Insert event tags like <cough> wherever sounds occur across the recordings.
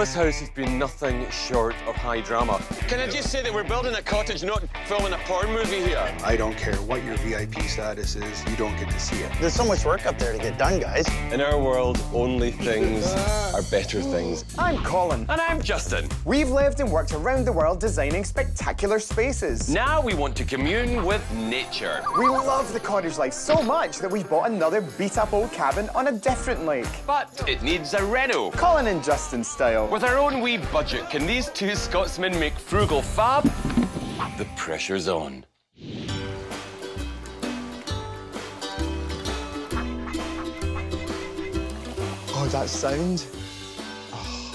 This house has been nothing short of high drama. Can I just say that we're building a cottage, not filming a porn movie here? I don't care what your VIP status is, you don't get to see it. There's so much work up there to get done, guys. In our world, only things are better things. I'm Colin. And I'm Justin. We've lived and worked around the world designing spectacular spaces. Now we want to commune with nature. We love the cottage life so much that we bought another beat-up old cabin on a different lake. But it needs a reno. Colin and Justin style. With our own wee budget, can these two Scotsmen make frugal fab? The pressure's on. Oh, that sound. Oh,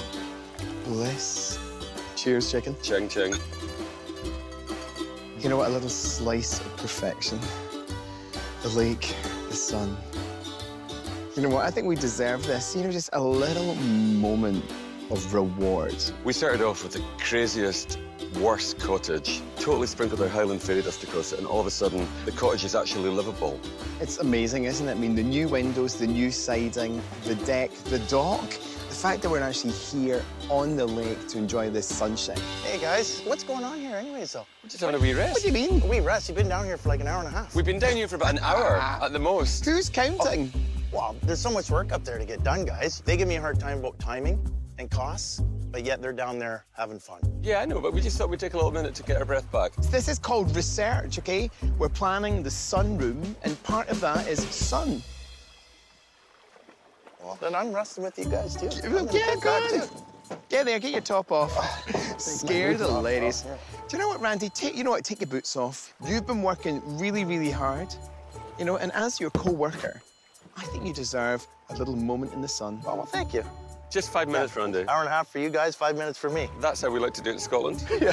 bliss. Cheers, chicken. Ching ching. You know what? A little slice of perfection. The lake, the sun. You know what? I think we deserve this. You know, just a little moment of reward. We started off with the craziest, worst cottage. Totally sprinkled our Highland fairy dust across it, and all of a sudden, the cottage is actually livable. It's amazing, isn't it? I mean, the new windows, the new siding, the deck, the dock. The fact that we're actually here on the lake to enjoy this sunshine. Hey, guys, what's going on here anyways, though? We're just having a wee rest. What do you mean? A wee rest. You've been down here for like an hour and a half. We've been down here for about an hour ah. at the most. Who's counting? Oh. Wow, there's so much work up there to get done, guys. They give me a hard time about timing and costs, but yet they're down there having fun. Yeah, I know, but we just thought we'd take a little minute to get our breath back. This is called research, okay? We're planning the sunroom, and part of that is sun. Well, then I'm resting with you guys, too. I'm yeah, kick go back, on. too. Get there, get your top off. <laughs> <laughs> Scare the boots off, ladies. Do you know what, Randy? Take, you know what? Take your boots off. You've been working really, really hard, you know, and as your co-worker, I think you deserve a little moment in the sun. Well, well, thank you. Just five minutes, Randy. Hour and a half for you guys, five minutes for me. That's how we like to do it in Scotland. <laughs> yeah.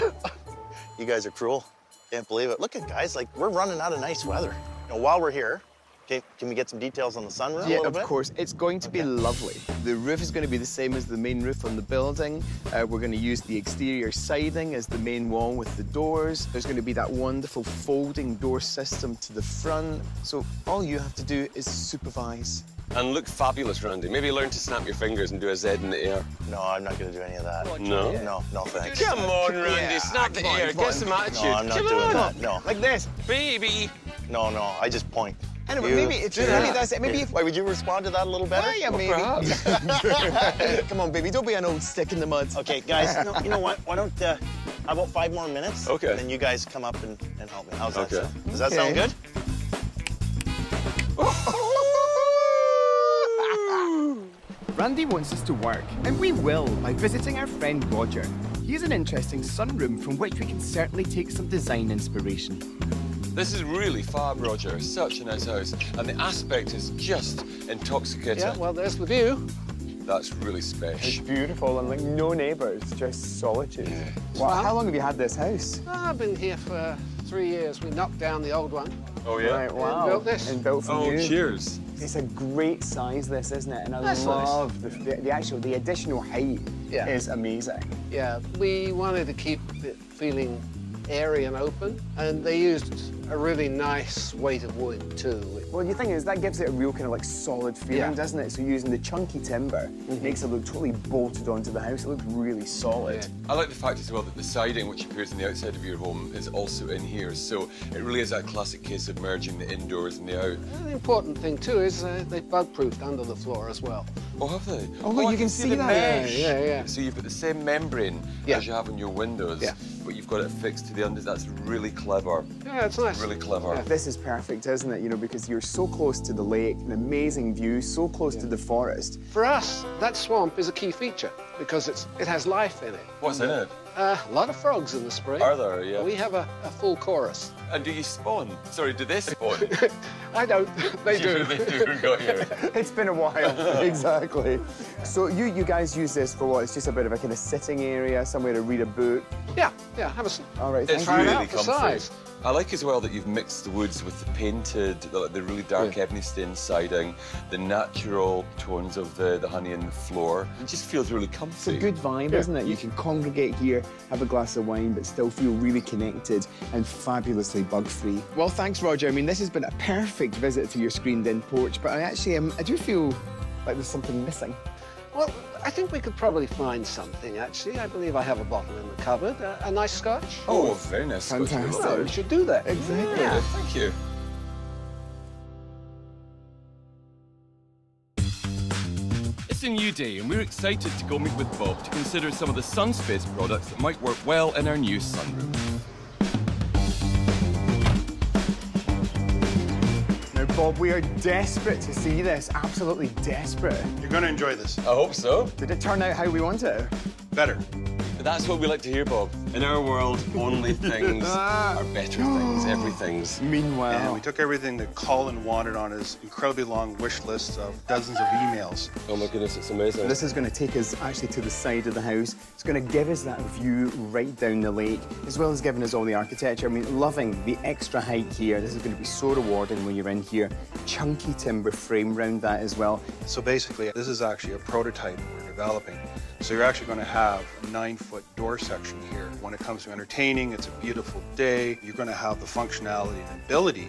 You guys are cruel. Can't believe it. Look at guys, like we're running out of nice weather. You know, while we're here, okay, can we get some details on the sunroom a Yeah, little of bit? course. It's going to be lovely. The roof is going to be the same as the main roof on the building. Uh, we're going to use the exterior siding as the main wall with the doors. There's going to be that wonderful folding door system to the front. So all you have to do is supervise. And look fabulous, Randy. Maybe learn to snap your fingers and do a Z in the air. No, I'm not gonna do any of that. No? No, no thanks. Come on, Randy. Yeah, snap the on, air. Get some attitude. No, I'm not Come doing on. that. No, Like this. Baby. no, no. I just point. Anyway, You maybe it's, do maybe that. that's it. Maybe if Wait, would you respond to that a little better? Well, yeah, maybe. Perhaps. <laughs> Come on, baby. Don't be an old stick in the mud. Okay, guys. No, you know what? Why don't uh, how about five more minutes? Okay. And then you guys come up and, and help me. How's that Okay. sound? Does that Okay. sound good? <laughs> Randy wants us to work, and we will by visiting our friend Roger. He has an interesting sunroom from which we can certainly take some design inspiration. This is really fab, Roger. Such a nice house. And the aspect is just intoxicating. Yeah, well, there's the view. That's really special. It's beautiful and like no neighbours, just solitude. Yeah. Wow. How long have you had this house? Ah, I've been here for three years. We knocked down the old one. Oh, yeah? Right, wow. built this. And built for Oh, you. cheers. It's a great size, this, isn't it? And I That's love the, the, the actual, the additional height Yeah. is amazing. Yeah, we wanted to keep it feeling airy and open, and they used a really nice weight of wood too. Well, the thing is, that gives it a real kind of like solid feeling, Yeah. doesn't it? So using the chunky timber makes it look totally bolted onto the house. It looks really solid. I like the fact as well that the siding, which appears on the outside of your home, is also in here. So it really is that classic case of merging the indoors and the out. And the important thing too is uh, they bug-proofed under the floor as well. Oh, have they? Oh, look, I you can see the that. mesh. Yeah, yeah, yeah. So you've got the same membrane Yeah. as you have on your windows, Yeah. but you've got it fixed to the under. That's really clever. Yeah, it's nice. Really clever. Yeah. This is perfect, isn't it? You know, because you're so close to the lake, an amazing view, so close to the forest. For us, that swamp is a key feature because it's, it has life in it. What's in it? Uh, a lot of frogs in the spring. Are there? Yeah. We have a, a full chorus. And do you spawn? Sorry, do they spawn? <laughs> I don't. <laughs> <laughs> They do. they do. Got you. It's been a while. exactly. So you you guys use this for what? It's just a bit of a kind of sitting area, somewhere to read a book. Yeah, yeah. Have a. s- All right. It's thank you. Try it really out for comfy. Size. I like as well that you've mixed the woods with the painted, the, the really dark ebony stain siding, the natural tones of the, the honey in the floor. It just feels really comfy. It's a good vibe, isn't it? You can congregate here, have a glass of wine, but still feel really connected and fabulously bug-free. Well, thanks, Roger. I mean, this has been a perfect visit to your screened-in porch, but I actually, um, I do feel like there's something missing. Well, I think we could probably find something, actually. I believe I have a bottle in the cupboard. Uh, a nice scotch? Oh, very nice. Scotch Fantastic. Well, we should do that. Exactly. Yeah. Thank you. It's a new day, and we're excited to go meet with Bob to consider some of the Sunspace products that might work well in our new sunroom. Bob, we are desperate to see this. Absolutely desperate. You're going to enjoy this. I hope so. Did it turn out how we want it? Better. That's what we like to hear, Bob. In our world, only <laughs> things are better things, everything's. And <gasps> Meanwhile, we took everything that Colin wanted on his incredibly long wish list of dozens of emails. Oh my goodness, it's amazing. this is going to take us actually to the side of the house. It's going to give us that view right down the lake, as well as giving us all the architecture. I mean, loving the extra height here. This is going to be so rewarding when you're in here. Chunky timber frame round that as well. So basically, this is actually a prototype we're developing. So you're actually going to have a nine-foot door section here. When it comes to entertaining, it's a beautiful day. You're going to have the functionality and ability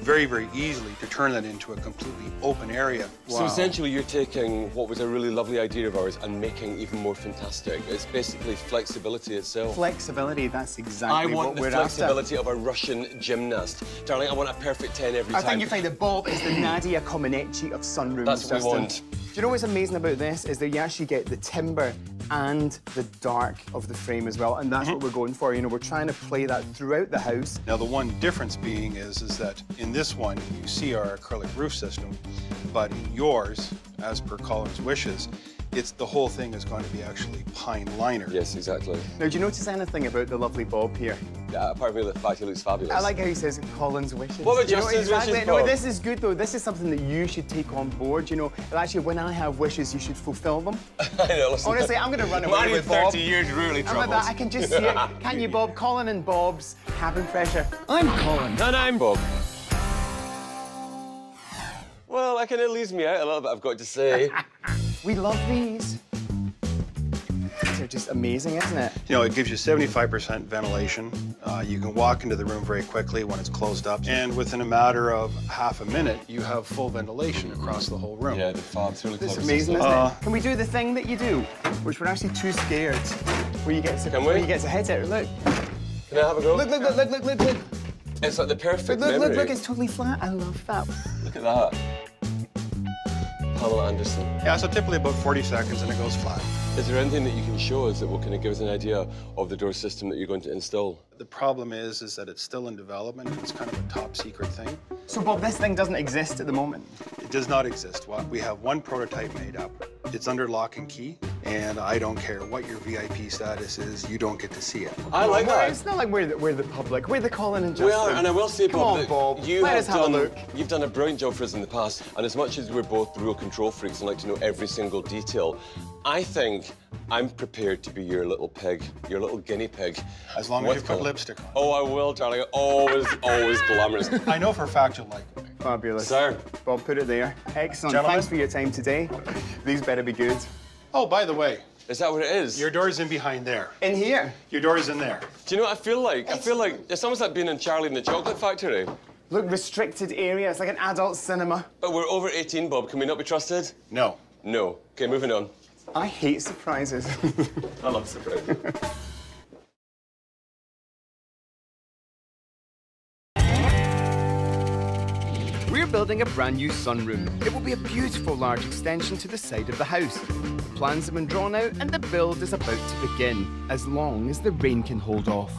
very, very easily to turn that into a completely open area. So essentially, you're taking what was a really lovely idea of ours and making even more fantastic. It's basically flexibility itself. Flexibility, that's I exactly want what the we're after. I want the flexibility of a Russian gymnast. Darling, I want a perfect 10 every after. I time. think you find the Bob is the Nadia Comaneci of sunrooms. That's what we Justin. want. Do you know what's amazing about this is that you actually get the timber and the dark of the frame as well, and that's what we're going for. You know, we're trying to play that throughout the house. Now, the one difference being is, is that in this one, you see our acrylic roof system, but in yours, as per Colin's wishes, it's the whole thing is going to be actually pine liner. Yes, exactly. Now, do you notice anything about the lovely Bob here? Yeah, apart from the fact he looks fabulous. I like how he says Colin's wishes. What about You know, Justin's exactly. wishes, No, this is good though. This is something that you should take on board. You know, and actually, when I have wishes, you should fulfill them. <laughs> I know, listen. Honestly, I'm going to run away Married with Bob. 30 years, really I'm like troubled. I can just see it. <laughs> Can you, Bob? Colin and Bob's cabin pressure. I'm Colin. And I'm Bob. <laughs> Well, that kind of leaves me out a little bit, I've got to say. We love these. These are just amazing, isn't it? You know, it gives you 75% ventilation. Uh, you can walk into the room very quickly when it's closed up. And within a matter of half a minute, you have full ventilation across the whole room. yeah, the fab's really It's clever amazing, system. isn't Uh, it? Can we do the thing that you do, which we're actually too scared, where you get to, Can where you get to hit it? Look, Can I have a go? look, look, look, look, look, look, look, It's like the perfect look, look, memory. look, it's totally flat. I love that. Look at that. Pamela Anderson. Yeah, so typically about 40 seconds and it goes flat. Is there anything that you can show us that will kind of give us an idea of the door system that you're going to install? The problem is, is that it's still in development. It's kind of a top secret thing. So, Bob, this thing doesn't exist at the moment. It does not exist. Well, We have one prototype made up. It's under lock and key, and I don't care what your VIP status is, you don't get to see it. I like Well, that. It's not like we're the, we're the public. We're the Colin and Justin. We are, and I will say, Come Bob, on, Bob. you Let have us have done, a look. You've done a brilliant job for us in the past, and as much as we're both real control freaks and like to know every single detail, I think I'm prepared to be your little pig, your little guinea pig. As long as With you put lipstick on. Oh, I will, darling. Always, always glamorous. I know for a fact you'll like it. Fabulous. Sir. Bob, put it there. Excellent. Gentlemen. Thanks for your time today. These better be good. Oh, by the way, Is that what it is? your door's in behind there. In here. Your door's in there. Do you know what I feel like? I feel like it's almost like being in Charlie and the Chocolate Factory. Look, restricted area. It's like an adult cinema. But we're over 18, Bob. Can we not be trusted? No. No. Okay, moving on. I hate surprises. <laughs> I love surprises. Building a brand new sunroom. It will be a beautiful large extension to the side of the house. The plans have been drawn out and the build is about to begin, as long as the rain can hold off.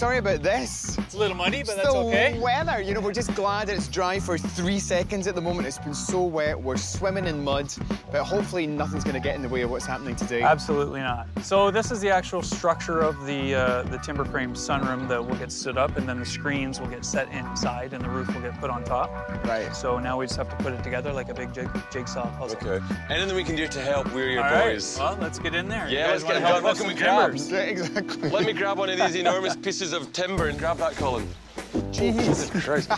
I'm sorry about this. It's a little muddy, but that's the okay. weather, you know, we're just glad that it's dry for three seconds at the moment. It's been so wet, we're swimming in mud, but hopefully nothing's going to get in the way of what's happening today. Absolutely not. So this is the actual structure of the uh, the timber frame sunroom that will get stood up, and then the screens will get set inside, and the roof will get put on top. Right. So now we just have to put it together like a big jig- jigsaw puzzle. Okay. Anything we can do to help? We're your All right. boys. Well, let's get in there. Yeah, let's get wanna help done. What us can we grab? Yeah, <laughs> exactly. Let me grab one of these enormous <laughs> pieces of timber and grab that, Colin. Jesus <laughs> Christ.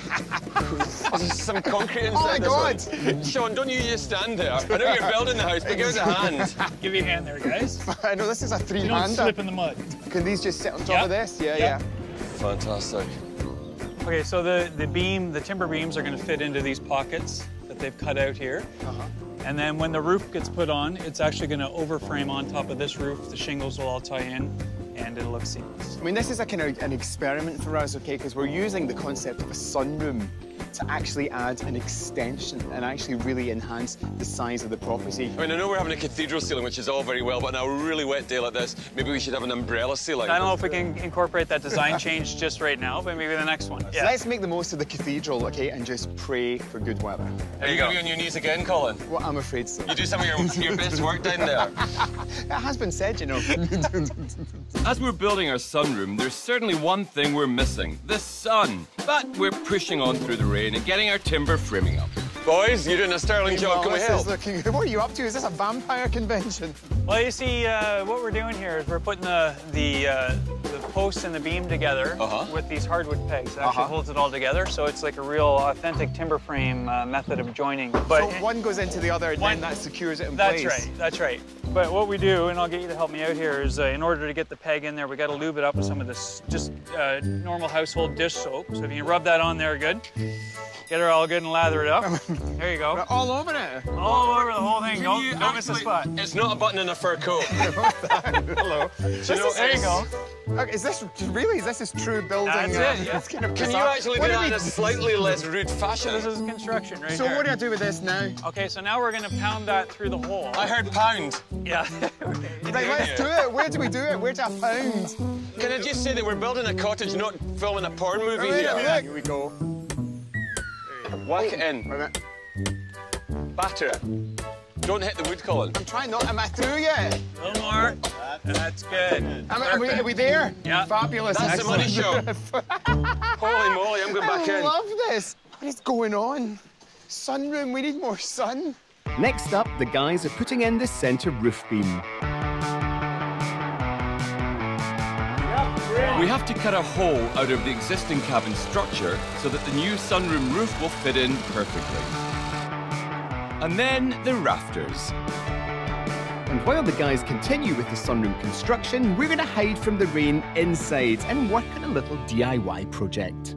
There's some concrete inside Oh my this one. Sean, don't you just stand there. I know you're building the house, but give us a hand. Give me a hand there, guys. <laughs> I know this is a You don't three-hander. slip in the mud. Can these just sit on top Yeah. of this? Yeah, Yeah. yeah. Fantastic. Okay, so the, the beam, the timber beams are going to fit into these pockets that they've cut out here. Uh -huh. And then when the roof gets put on, it's actually going to overframe on top of this roof. The shingles will all tie in, and it'll look seamless. I mean, this is a kind of an experiment for us, okay? Because we're using the concept of a sunroom to actually add an extension and actually really enhance the size of the property. I mean, I know we're having a cathedral ceiling, which is all very well, but on a really wet day like this, maybe we should have an umbrella ceiling. I don't know if we can incorporate that design change just right now, but maybe the next one. So let's make the most of the cathedral, okay, and just pray for good weather. Are you going to be on your knees again, Colin? Well, I'm afraid so. You do some of your, your best work down there. <laughs> It has been said, you know. <laughs> As we're building our sunroom, there's certainly one thing we're missing, the sun. But we're pushing on through the rain and getting our timber framing up. Boys, you're doing a sterling job. Can we Wallace help? is looking- what are you up to? Is this a vampire convention? Well, you see, uh, what we're doing here is we're putting the the, uh, the post and the beam together Uh-huh. with these hardwood pegs. It actually Uh-huh. holds it all together, so it's like a real authentic timber frame uh, method of joining. But so one goes into the other, and One- then that secures it in That's place. right, that's right. But what we do, and I'll get you to help me out here, is uh, in order to get the peg in there, we got to lube it up with some of this just uh, normal household dish soap. So if you rub that on there good, get her all good and lather it up. <laughs> There you go. All over it. All over the whole thing. Don't, don't miss a spot. It's not a button in a fur coat. <laughs> Hello. <laughs> This There you go. Okay, is this really? Is this is true building? That's uh, it, yeah. it's kind of Can you actually What do do that in a slightly less rude fashion? This is construction right So here. what do I do with this now? Okay, so now we're gonna pound that through the hole. I heard pound. Yeah. <laughs> Right, let's do it. Where do we do it? Where's our pound? Can I just say that we're building a cottage, not filming a porn movie Wait, here? look. Here we go. Whack it in. Wait a minute. Batter it. Don't hit the wood, Colin. I'm trying not. Am I through yet? A little more. That's good. Am are, we, are we there? Yeah. Fabulous. That's the money Excellent. <laughs> Holy moly, I'm going back I in. I love this. What is going on? Sunroom. We need more sun. Next up, the guys are putting in the centre roof beam. We have to cut a hole out of the existing cabin structure so that the new sunroom roof will fit in perfectly. And then the rafters. And while the guys continue with the sunroom construction, we're going to hide from the rain inside and work on a little DIY project.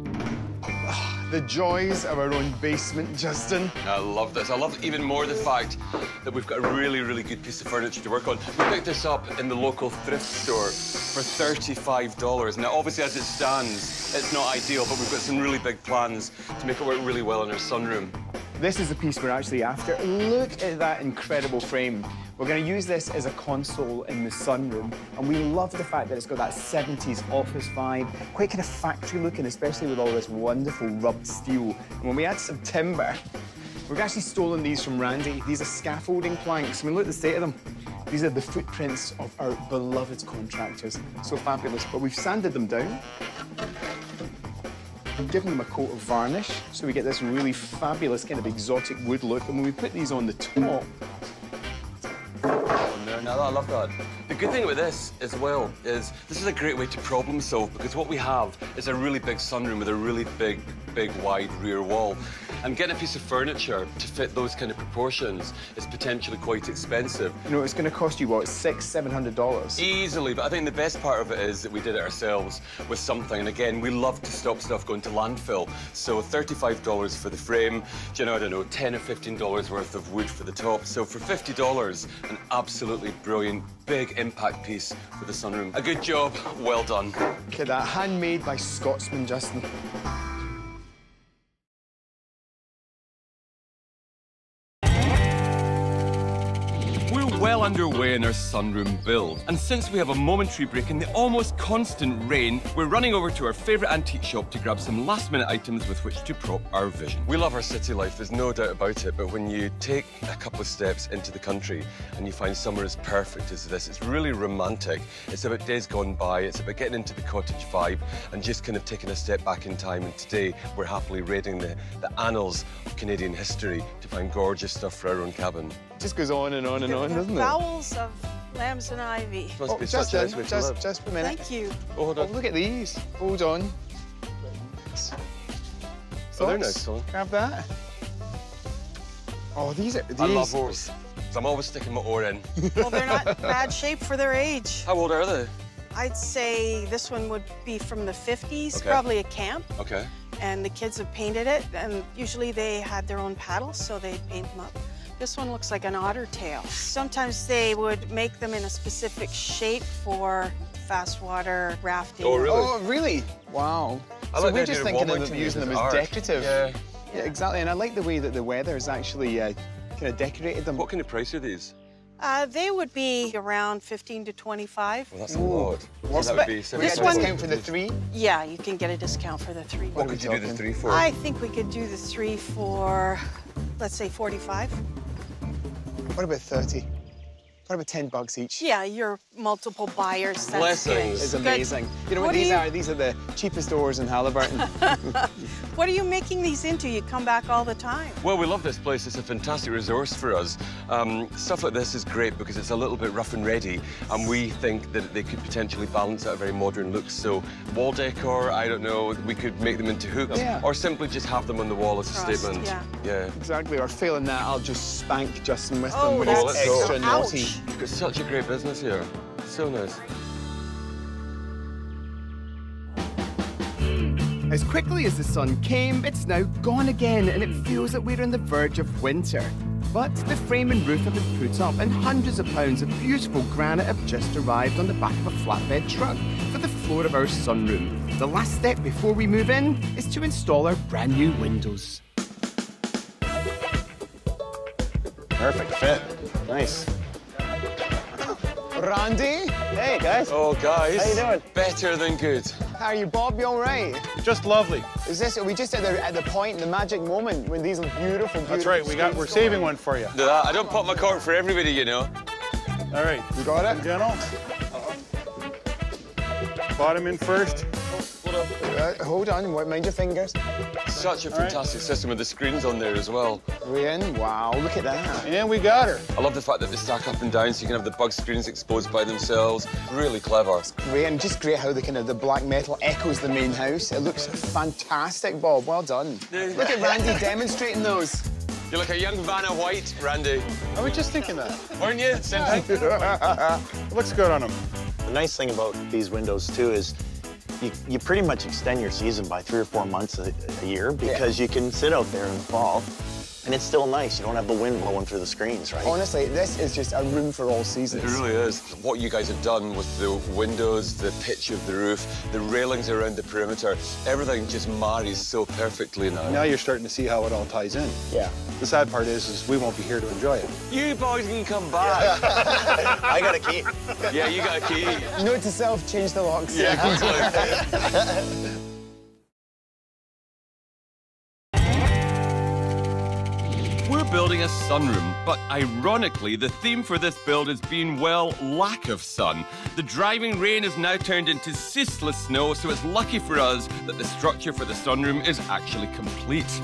<sighs> The joys of our own basement, Justin. I love this. I love even more the fact that we've got a really, really good piece of furniture to work on. We picked this up in the local thrift store for $35. Now, obviously, as it stands, it's not ideal, but we've got some really big plans to make it work really well in our sunroom. This is the piece we're actually after. Look at that incredible frame. We're going to use this as a console in the sunroom, and we love the fact that it's got that 70s office vibe, quite kind of factory looking, especially with all this wonderful rubbed steel. And when we add some timber, we've actually stolen these from Randy. These are scaffolding planks. I mean, look at the state of them. These are the footprints of our beloved contractors. So fabulous. But we've sanded them down given them a coat of varnish, so we get this really fabulous kind of exotic wood look. And when we put these on the top, Oh, no, no, I love that. The good thing about this as well is this is a great way to problem solve because what we have is a really big sunroom with a really big, big, wide rear wall. And getting a piece of furniture to fit those kind of proportions is potentially quite expensive. you know, it's going to cost you what, six, seven hundred dollars. Easily, but I think the best part of it is that we did it ourselves with something. And again, we love to stop stuff going to landfill. So $35 for the frame, do you know, I don't know, 10 or $15 worth of wood for the top. So for $50, an absolutely brilliant, big impact piece for the sunroom. A good job, well done. Look at that, handmade by Scotsman, Justin. Underway in our sunroom build, and since we have a momentary break in the almost constant rain, we're running over to our favourite antique shop to grab some last minute items with which to prop our vision. We love our city life, there's no doubt about it, but when you take a couple of steps into the country and you find somewhere as perfect as this, it's really romantic. It's about days gone by, it's about getting into the cottage vibe and just kind of taking a step back in time. And today, we're happily raiding the, the annals of Canadian history to find gorgeous stuff for our own cabin. It just goes on and on and on, the doesn't it? bowels of lambs and ivy. Must Oh, be such a Justin, nice way to just, live. just a minute. Thank you. Oh, hold Oh, on. look at these. Hold on. Oh, they're Thoughts? nice, Colin. Grab that. Oh, these are these. I love oars. I'm always sticking my oar in. <laughs> Well, they're not in bad shape for their age. How old are they? I'd say this one would be from the 50s, Okay. probably a camp, Okay. and the kids have painted it, and usually they had their own paddles, so they paint them up. This one looks like an otter tail. Sometimes they would make them in a specific shape for fast water rafting. Oh, really? Oh, really? Wow. I so like we're just thinking of them, using them as uses art. decorative. Yeah. Yeah, exactly. And I like the way that the weather has actually uh, kind of decorated them. What kind of price are these? Uh, they would be around 15 to 25. Well, that's a lot. What's that would the- be we seven get a one- discount for the three? Yeah, you can get a discount for the three. What are we could you do the three for? I think we could do the three for, let's say 45. What about 30? What about 10 bucks each? Yeah, you're multiple buyers. That's Blessings. good. It's Good. amazing. You know what, What do these you- are? These are the cheapest doors in Haliburton. <laughs> What are you making these into? You come back all the time. Well, we love this place. It's a fantastic resource for us. Um, stuff like this is great because it's a little bit rough and ready, and we think that they could potentially balance out a very modern look. So, wall decor, I don't know, we could make them into hooks, Yeah. or simply just have them on the wall as a statement. yeah. Yeah. exactly. Or failing that, I'll just spank Justin with Oh, them when that's he's let's extra naughty. Ouch. You've got such a great business here. So nice. As quickly as the sun came, it's now gone again, and it feels that we're on the verge of winter. But the frame and roof have been put up, and hundreds of pounds of beautiful granite have just arrived on the back of a flatbed truck for the floor of our sunroom. The last step before we move in is to install our brand new windows. Perfect fit. Nice. Randy, Hey, guys. Oh, guys. How you doing? Better than good. how are you, Bob? You all right? Just lovely. Is this? Are we just at the at the point, the magic moment when these beautiful, beautiful? That's right. We got. We're saving one for you. No, I don't pop my cork for everybody, you know. All right. You got it? General. Bottom in first. Uh, hold on, wait, mind your fingers. Such a fantastic system with the screens on there as well. We in? Wow, look at that. And we got her. I love the fact that they stack up and down so you can have the bug screens exposed by themselves. Really clever. Great, and just great how the kind of the black metal echoes the main house. It looks fantastic, Bob. Well done. Look at Randy <laughs> demonstrating those. You're like a young Vanna White, Randy. I was just thinking that. Weren't you? Same thing? <laughs> It looks good on them. The nice thing about these windows too is you, you pretty much extend your season by three or four months a, a year because you can sit out there in the fall and it's still nice. You don't have the wind blowing through the screens, right? Honestly, this is just a room for all seasons. It really is. What you guys have done with the windows, the pitch of the roof, the railings around the perimeter, everything just marries so perfectly now. Now you're starting to see how it all ties in. Yeah. The sad part is, is we won't be here to enjoy it. You boys can come back. <laughs> I got a key. yeah, you got a key. Note to self, change the locks. Yeah. <laughs> We're building a sunroom, but ironically, the theme for this build has been, well, lack of sun. The driving rain has now turned into ceaseless snow, so it's lucky for us that the structure for the sunroom is actually complete.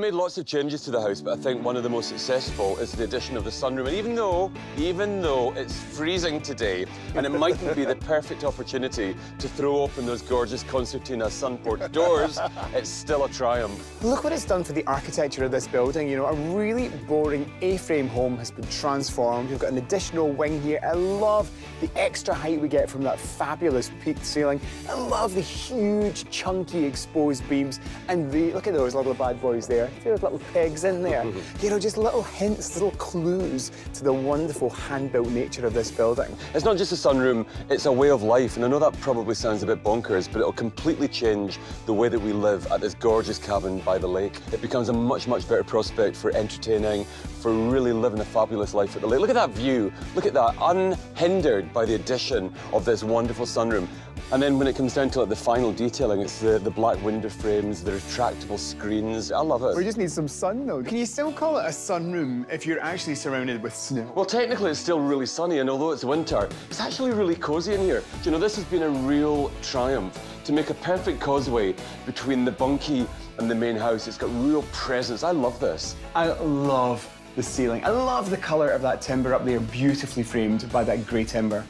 Made lots of changes to the house, but I think one of the most successful is the addition of the sunroom. And even though, even though it's freezing today, and it mightn't be the perfect opportunity to throw open those gorgeous concertina sunport doors, <laughs> it's still a triumph. Look what it's done for the architecture of this building. You know, a really boring A-frame home has been transformed. We've got an additional wing here. I love the extra height we get from that fabulous peaked ceiling. I love the huge, chunky, exposed beams. And the, look at those little bad boys there. See those little pegs in there? Mm-hmm. you know, just little hints, little clues to the wonderful hand-built nature of this building. It's not just a sunroom, it's a way of life. And I know that probably sounds a bit bonkers, but it'll completely change the way that we live at this gorgeous cabin by the lake. It becomes a much, much better prospect for entertaining, for really living a fabulous life at the lake. Look at that view. Look at that, unhindered by the addition of this wonderful sunroom. And then when it comes down to like the final detailing, it's the, the black window frames, the retractable screens. I love it. We just need some sun, though. Can you still call it a sunroom if you're actually surrounded with snow? Well, technically, it's still really sunny, and although it's winter, it's actually really cozy in here. Do you know, this has been a real triumph to make a perfect causeway between the bunkie and the main house. It's got real presence. I love this. I love the ceiling. I love the colour of that timber up there, beautifully framed by that grey timber.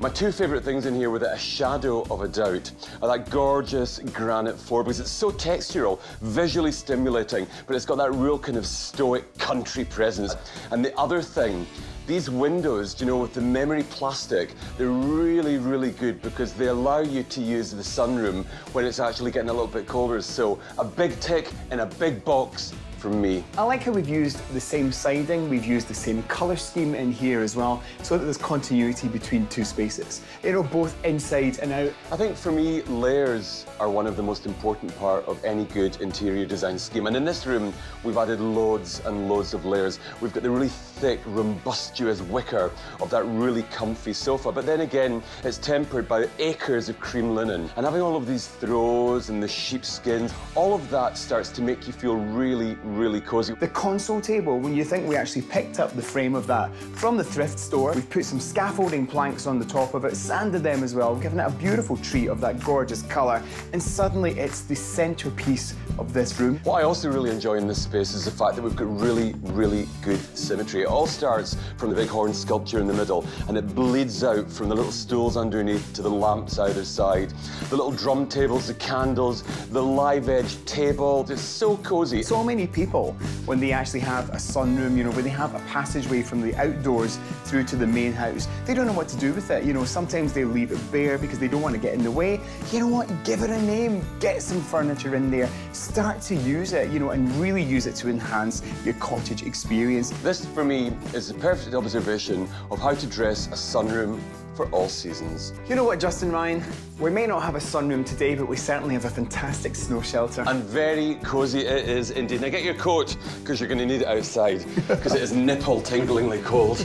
My two favourite things in here, without a shadow of a doubt, are that gorgeous granite floor because it's so textural, visually stimulating, but it's got that real kind of stoic country presence. And the other thing these windows, you know, with the memory plastic, they're really, really good because they allow you to use the sunroom when it's actually getting a little bit colder. So a big tick in a big box from me. I like how we've used the same siding, we've used the same colour scheme in here as well, so that there's continuity between two spaces. You know, both inside and out. I think for me, layers are one of the most important part of any good interior design scheme. And in this room, we've added loads and loads of layers. We've got the really thick, rumbustious wicker of that really comfy sofa. But then again, it's tempered by acres of cream linen. And having all of these throws and the sheepskins, all of that starts to make you feel really, really cozy. The console table, when you think we actually picked up the frame of that from the thrift store, we've put some scaffolding planks on the top of it, sanded them as well, given it a beautiful treat of that gorgeous colour, and suddenly it's the centrepiece of this room. What I also really enjoy in this space is the fact that we've got really, really good symmetry. It all starts from the big horn sculpture in the middle, and it bleeds out from the little stools underneath to the lamps either side. The little drum tables, the candles, the live edge table, it's so cosy. So many people, when they actually have a sunroom, you know, when they have a passageway from the outdoors through to the main house, they don't know what to do with it. You know, sometimes they leave it bare because they don't want to get in the way. You know what? Give it a name. Get some furniture in there. Start to use it, you know, and really use it to enhance your cottage experience. This, for me, is the perfect observation of how to dress a sunroom for all seasons. You know what, Justin Ryan? We may not have a sunroom today, but we certainly have a fantastic snow shelter. And very cosy it is indeed. Now get your coat, because you're going to need it outside, because it is nipple-tinglingly cold.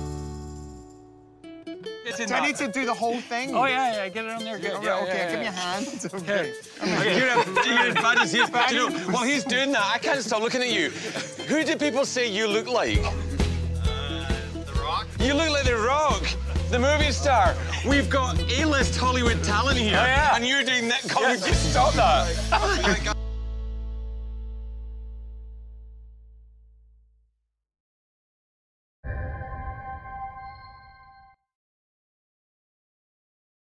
<laughs> Do I need to do the whole thing? Oh, yeah, yeah, get it on there. Good. Yeah, Yeah, okay, yeah, give me yeah. a hand. Okay. Okay, <laughs> you're, you're as bad as he is. But you know, <laughs> while he's doing that, I can't stop looking at you. Who do people say you look like? Uh, the Rock. You look like The Rock, the movie star. We've got A-list Hollywood talent here, Oh, yeah. and you're doing that. Can we just stop that? <laughs>